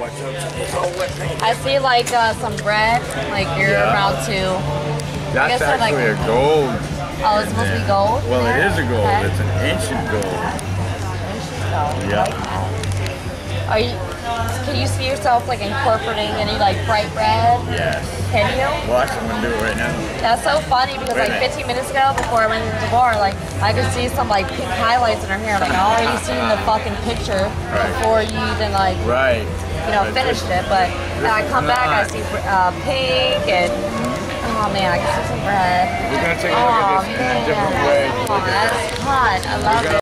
I see like uh, some bread. Like you're Yeah. about to. That's guess they're like- actually a gold. Oh, it's supposed to be gold. Well, it is a gold. Okay. It's an ancient gold. Ancient Gold. Yeah. Like. Are you? Can you see yourself like incorporating any like bright red? Yes. Can Watch someone do it right now. That's so funny because Wait like minute. 15 minutes ago, before I went into the bar, like I could see some like pink highlights in her hair. Like I already seen the fucking picture Right. before you even like Right. you know finished it. But then I come back, I see uh, pink and oh man, I can see some red. We're gonna take a Oh look at this in a different way. oh, that's hot. I love it.